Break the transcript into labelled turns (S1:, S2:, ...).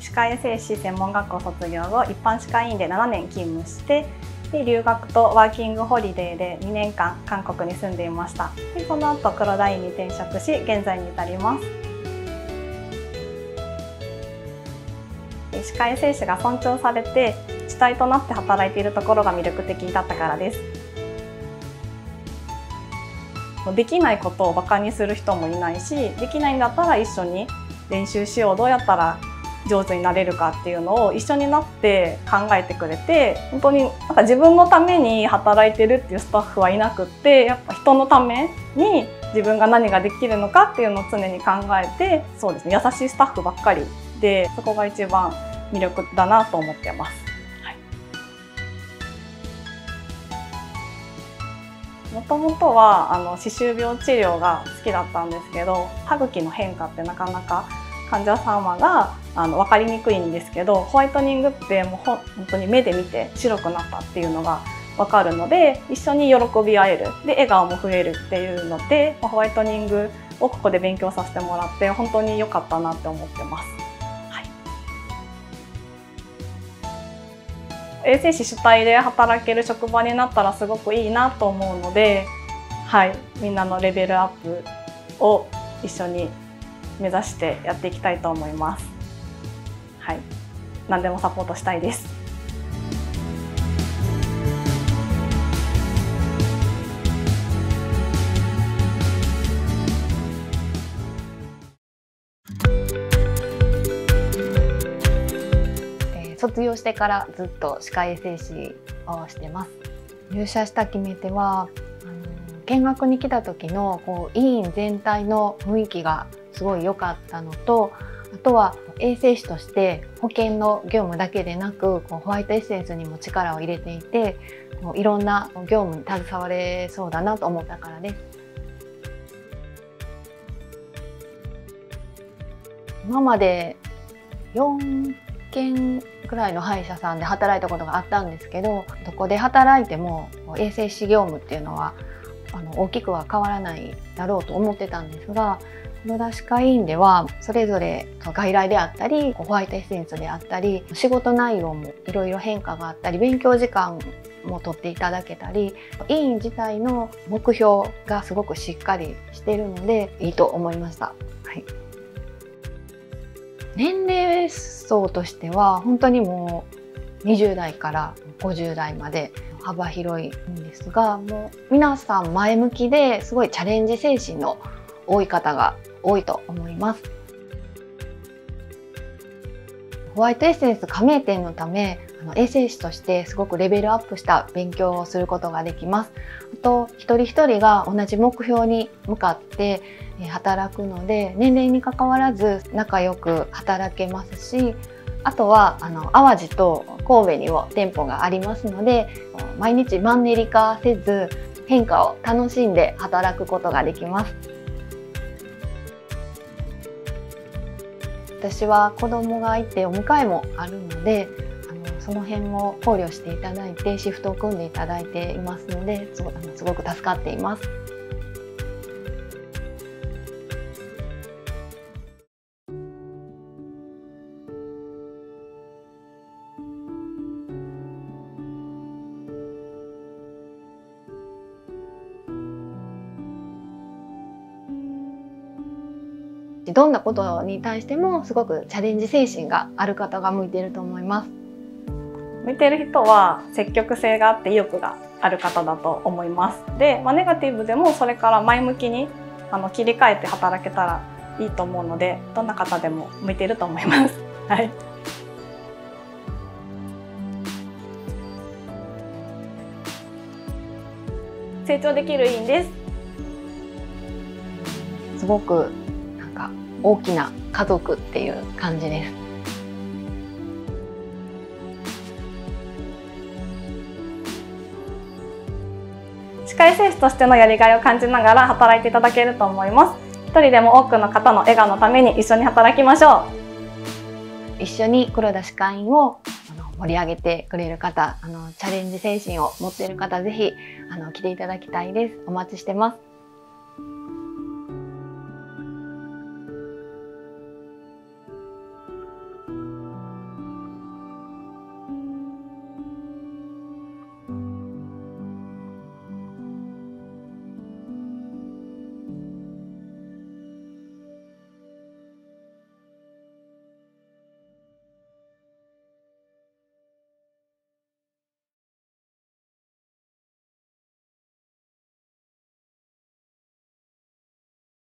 S1: 歯科衛生士専門学校卒業後一般歯科医院で7年勤務してで留学とワーキングホリデーで2年間韓国に住んでいました。でその後黒田院に転職し現在に至ります。歯科衛生士が尊重されて主体となって働いているところが魅力的だったからです。できないことをバカにする人もいないしできないんだったら一緒に練習しよう。どうやったら上手になれるかっていうのを一緒になって考えてくれて本当になんか自分のために働いてるっていうスタッフはいなくってやっぱ人のために自分が何ができるのかっていうのを常に考えてそうですね優しいスタッフばっかりでそこが一番魅力だなと思ってます。もともとはあの歯周病治療が好きだったんですけど歯茎の変化ってなかなか患者様があの分かりにくいんですけどホワイトニングってもう本当に目で見て白くなったっていうのが分かるので一緒に喜び合える。で笑顔も増えるっていうのでホワイトニングをここで勉強させてもらって本当に良かったなって思ってます。衛生士主体で働ける職場になったらすごくいいなと思うので、はい、みんなのレベルアップを一緒に目指してやっていきたいと思います。はい、何でもサポートしたいです。
S2: 卒業してからずっと歯科衛生士をしてます。入社した決め手は見学に来た時のこう医院全体の雰囲気がすごい良かったのとあとは衛生士として保険の業務だけでなくこうホワイトエッセンスにも力を入れていてこういろんな業務に携われそうだなと思ったからです。今まで4件くらいの歯医者さんで働いたことがあったんですけどどこで働いても衛生士業務っていうのはあの大きくは変わらないだろうと思ってたんですが黒田歯科医院ではそれぞれ外来であったりホワイトエッセンスであったり仕事内容もいろいろ変化があったり勉強時間も取っていただけたり医院自体の目標がすごくしっかりしているのでいいと思いました。はい年齢層としては本当にもう20代から50代まで幅広いんですがもう皆さん前向きですごいチャレンジ精神の多い方が多いと思います。ホワイトエッセンス加盟店のためあの衛生士としてすごくレベルアップした勉強をすることができます。あと一人一人が同じ目標に向かって働くので年齢にかかわらず仲良く働けますしあとはあの淡路と神戸にも店舗がありますので毎日マンネリ化せず変化を楽しんで働くことができます私は子供がいてお迎えもあるのであのその辺も考慮していただいてシフトを組んでいただいていますのですごあのすごく助かっています。どんなことに対してもすごくチャレンジ精神がある方が向いていると思います。
S1: 向いてる人は積極性があって意欲がある方だと思います。で、まあ、ネガティブでもそれから前向きにあの切り替えて働けたらいいと思うのでどんな方でも向いていると思います。はい、成長できる院です。
S2: すごく大きな家族っていう感じです。
S1: 歯科衛生士としてのやりがいを感じながら働いていただけると思います。一人でも多くの方の笑顔のために一緒に働きましょ
S2: う。一緒に黒田歯科医院を盛り上げてくれる方、あのチャレンジ精神を持っている方、ぜひあの来ていただきたいです。お待ちしてます。